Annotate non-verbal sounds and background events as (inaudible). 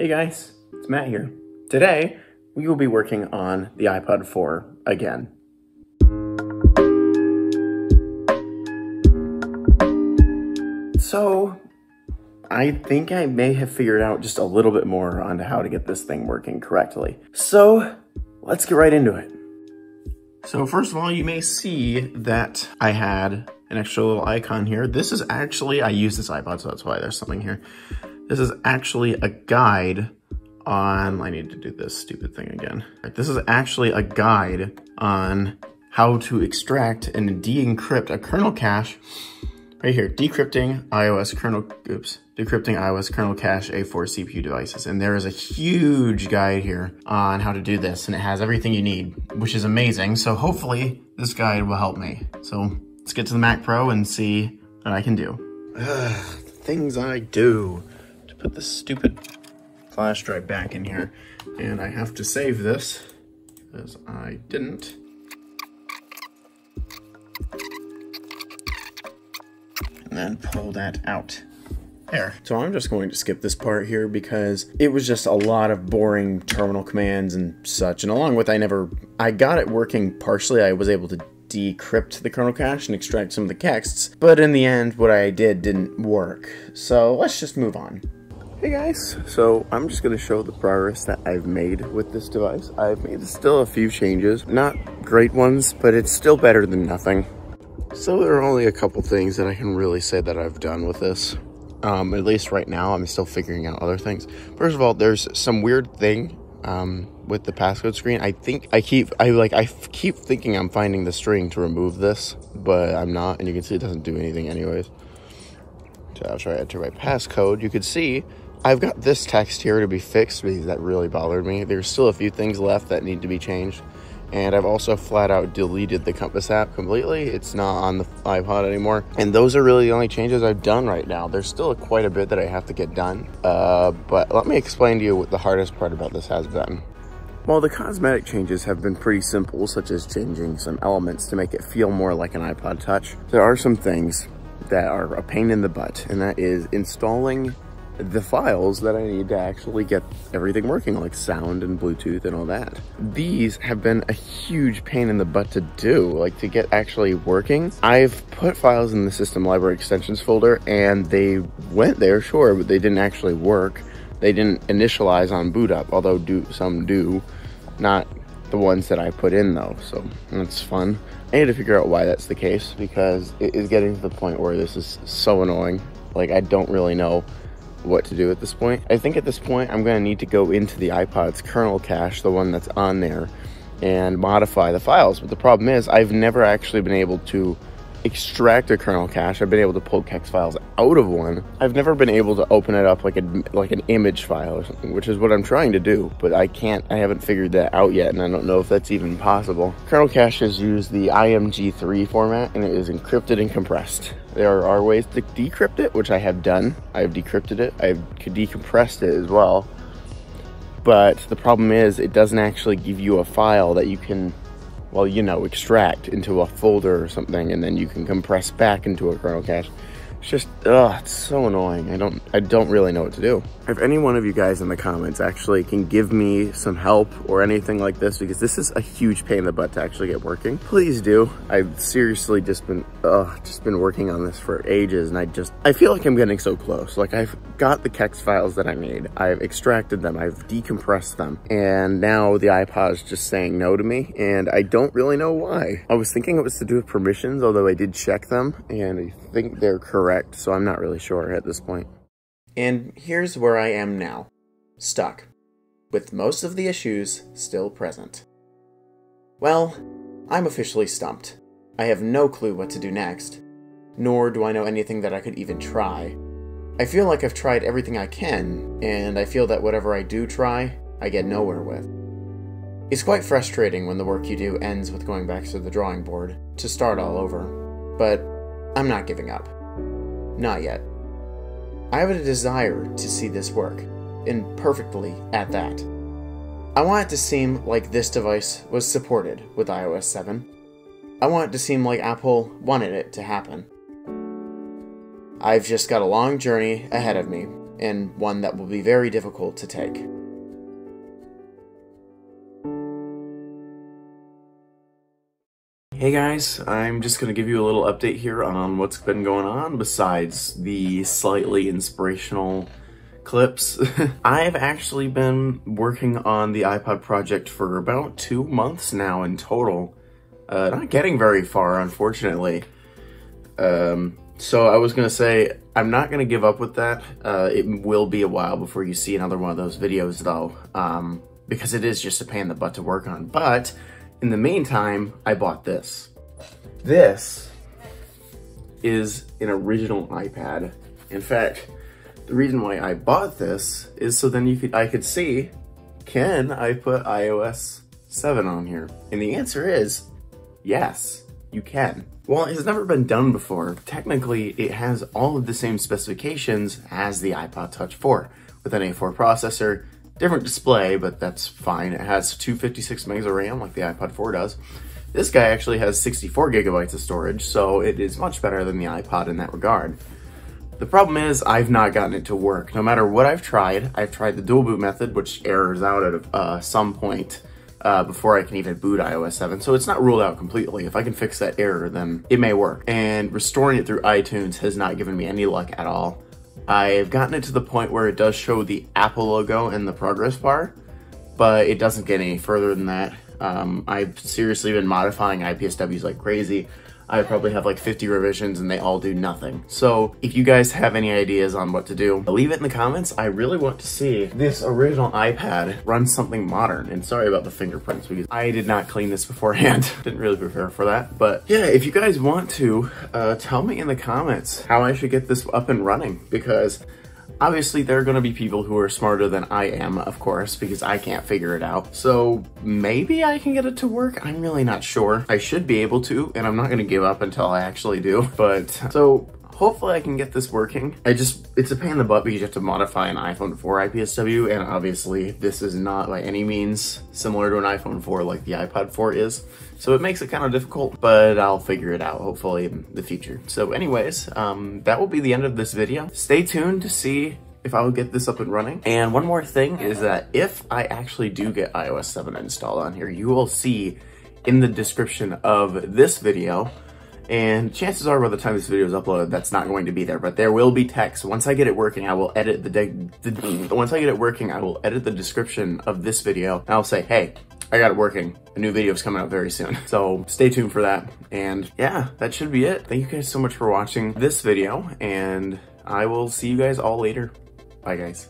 Hey guys, it's Matt here. Today, we will be working on the iPod 4 again. So, I think I may have figured out just a little bit more on how to get this thing working correctly. So, let's get right into it. So first of all, you may see that I had an extra little icon here. This is actually, I use this iPod, so that's why there's something here. This is actually a guide on, I need to do this stupid thing again. This is actually a guide on how to extract and de-encrypt a kernel cache right here, decrypting iOS kernel, oops, decrypting iOS kernel cache A4 CPU devices. And there is a huge guide here on how to do this and it has everything you need, which is amazing. So hopefully this guide will help me. So let's get to the Mac Pro and see what I can do. Ugh, (sighs) things I do put this stupid flash drive back in here. And I have to save this because I didn't. And then pull that out. There. So I'm just going to skip this part here because it was just a lot of boring terminal commands and such. And along with I never, I got it working partially. I was able to decrypt the kernel cache and extract some of the kexts. But in the end, what I did didn't work. So let's just move on. Hey guys, so I'm just to show the progress that I've made with this device. I've made still a few changes, not great ones, but it's still better than nothing. So there are only a couple things that I can really say that I've done with this. Um, at least right now, I'm still figuring out other things. First of all, there's some weird thing um, with the passcode screen. I think I keep, I like, I keep thinking I'm finding the string to remove this, but I'm not. And you can see it doesn't do anything anyways. So I'll try to enter my passcode. You can see I've got this text here to be fixed because that really bothered me. There's still a few things left that need to be changed. And I've also flat out deleted the Compass app completely. It's not on the iPod anymore. And those are really the only changes I've done right now. There's still quite a bit that I have to get done. Uh, but let me explain to you what the hardest part about this has been. While the cosmetic changes have been pretty simple, such as changing some elements to make it feel more like an iPod Touch, there are some things that are a pain in the butt, and that is installing the files that I need to actually get everything working, like sound and Bluetooth and all that. These have been a huge pain in the butt to do, like to get actually working. I've put files in the system library extensions folder and they went there, sure, but they didn't actually work. They didn't initialize on boot up, although do some do, not the ones that I put in though, so that's fun. I need to figure out why that's the case because it is getting to the point where this is so annoying. Like I don't really know what to do at this point. I think at this point I'm going to need to go into the iPod's kernel cache, the one that's on there, and modify the files. But the problem is I've never actually been able to extract a kernel cache. I've been able to pull kext files out of one. I've never been able to open it up like a like an image file or something, which is what I'm trying to do, but I can't. I haven't figured that out yet, and I don't know if that's even possible. Kernel caches use the IMG3 format, and it is encrypted and compressed. There are ways to decrypt it, which I have done. I've decrypted it. I've decompressed it as well. But the problem is, it doesn't actually give you a file that you can well, you know, extract into a folder or something, and then you can compress back into a kernel cache. It's just, ugh, it's so annoying. I don't, I don't really know what to do. If any one of you guys in the comments actually can give me some help or anything like this, because this is a huge pain in the butt to actually get working, please do. I've seriously just been, ugh, just been working on this for ages, and I just, I feel like I'm getting so close. Like I've got the kext files that I need. I've extracted them. I've decompressed them. And now the iPod is just saying no to me, and I don't really know why. I was thinking it was to do with permissions, although I did check them, and I think they're correct correct, so I'm not really sure at this point. And here's where I am now. Stuck. With most of the issues still present. Well, I'm officially stumped. I have no clue what to do next. Nor do I know anything that I could even try. I feel like I've tried everything I can, and I feel that whatever I do try, I get nowhere with. It's quite frustrating when the work you do ends with going back to the drawing board to start all over, but I'm not giving up. Not yet. I have a desire to see this work, and perfectly at that. I want it to seem like this device was supported with iOS 7. I want it to seem like Apple wanted it to happen. I've just got a long journey ahead of me, and one that will be very difficult to take. Hey guys, I'm just to give you a little update here on what's been going on besides the slightly inspirational clips. (laughs) I've actually been working on the iPod project for about two months now in total. Uh, not getting very far, unfortunately. Um, so I was gonna say, I'm not gonna give up with that. Uh, it will be a while before you see another one of those videos though, um, because it is just a pain in the butt to work on. But in the meantime, I bought this. This is an original iPad. In fact, the reason why I bought this is so then you could I could see, can I put iOS 7 on here? And the answer is yes, you can. While it has never been done before, technically it has all of the same specifications as the iPod Touch 4 with an A4 processor, different display, but that's fine. It has 256 megs of RAM like the iPod 4 does. This guy actually has 64 gigabytes of storage, so it is much better than the iPod in that regard. The problem is I've not gotten it to work. No matter what I've tried, I've tried the dual boot method, which errors out at uh, some point uh, before I can even boot iOS 7. So it's not ruled out completely. If I can fix that error, then it may work. And restoring it through iTunes has not given me any luck at all. I've gotten it to the point where it does show the Apple logo in the progress bar, but it doesn't get any further than that. Um, I've seriously been modifying IPSWs like crazy. I probably have like 50 revisions and they all do nothing. So if you guys have any ideas on what to do, leave it in the comments. I really want to see this original iPad run something modern. And sorry about the fingerprints because I did not clean this beforehand. (laughs) Didn't really prepare for that. But yeah, if you guys want to, uh, tell me in the comments how I should get this up and running because Obviously, there are going to be people who are smarter than I am, of course, because I can't figure it out. So maybe I can get it to work? I'm really not sure. I should be able to, and I'm not going to give up until I actually do. (laughs) But so hopefully I can get this working. I just, it's a pain in the butt because you have to modify an iPhone 4 IPSW, and obviously this is not by any means similar to an iPhone 4 like the iPod 4 is. So it makes it kind of difficult, but I'll figure it out hopefully in the future. So anyways, um, that will be the end of this video. Stay tuned to see if I will get this up and running. And one more thing is that if I actually do get iOS 7 installed on here, you will see in the description of this video and chances are by the time this video is uploaded, that's not going to be there, but there will be text. Once I get it working, I will edit the, the once I get it working, I will edit the description of this video and I'll say, hey, I got it working. A new video is coming out very soon. (laughs) So stay tuned for that. And yeah, that should be it. Thank you guys so much for watching this video and I will see you guys all later. Bye guys.